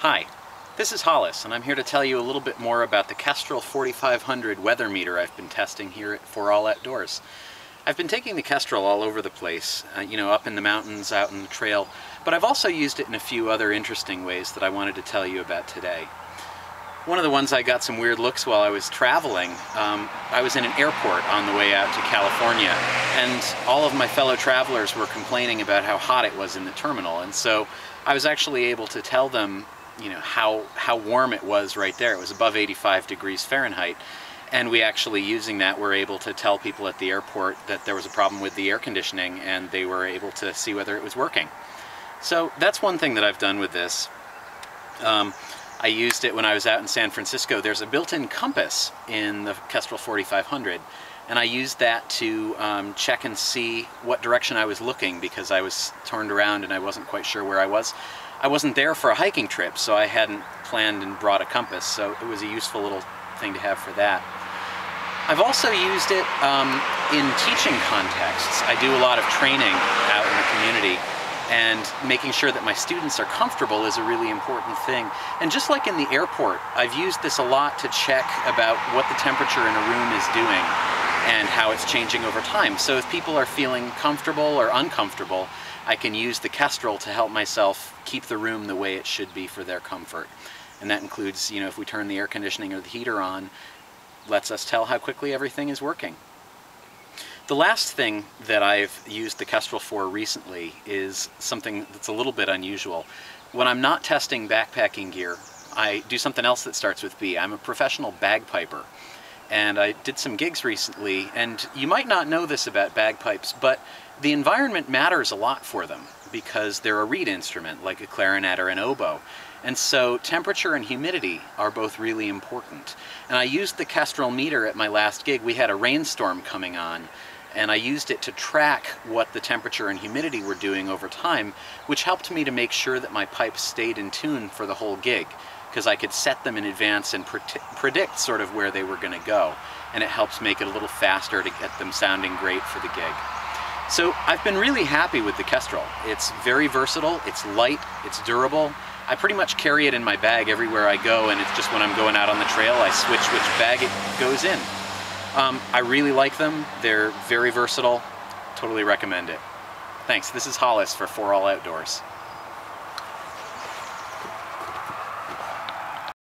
Hi, this is Hollis, and I'm here to tell you a little bit more about the Kestrel 4500 weather meter I've been testing here For All Outdoors. I've been taking the Kestrel all over the place, uh, you know, up in the mountains, out in the trail, but I've also used it in a few other interesting ways that I wanted to tell you about today. One of the ones I got some weird looks while I was traveling, um, I was in an airport on the way out to California, and all of my fellow travelers were complaining about how hot it was in the terminal, and so I was actually able to tell them, you know, how, how warm it was right there. It was above 85 degrees Fahrenheit, and we actually, using that, were able to tell people at the airport that there was a problem with the air conditioning, and they were able to see whether it was working. So that's one thing that I've done with this. Um, I used it when I was out in San Francisco. There's a built-in compass in the Kestrel 4500 and I used that to um, check and see what direction I was looking because I was turned around and I wasn't quite sure where I was. I wasn't there for a hiking trip so I hadn't planned and brought a compass so it was a useful little thing to have for that. I've also used it um, in teaching contexts. I do a lot of training out in the community and making sure that my students are comfortable is a really important thing. And just like in the airport, I've used this a lot to check about what the temperature in a room is doing and how it's changing over time. So if people are feeling comfortable or uncomfortable, I can use the Kestrel to help myself keep the room the way it should be for their comfort. And that includes, you know, if we turn the air conditioning or the heater on, lets us tell how quickly everything is working. The last thing that I've used the Kestrel for recently is something that's a little bit unusual. When I'm not testing backpacking gear, I do something else that starts with B. I'm a professional bagpiper. And I did some gigs recently, and you might not know this about bagpipes, but the environment matters a lot for them because they're a reed instrument like a clarinet or an oboe. And so temperature and humidity are both really important. And I used the Kestrel meter at my last gig. We had a rainstorm coming on and I used it to track what the temperature and humidity were doing over time, which helped me to make sure that my pipes stayed in tune for the whole gig, because I could set them in advance and predict sort of where they were going to go, and it helps make it a little faster to get them sounding great for the gig. So I've been really happy with the Kestrel. It's very versatile, it's light, it's durable. I pretty much carry it in my bag everywhere I go, and it's just when I'm going out on the trail, I switch which bag it goes in. Um, I really like them. They're very versatile. Totally recommend it. Thanks. This is Hollis for For All Outdoors.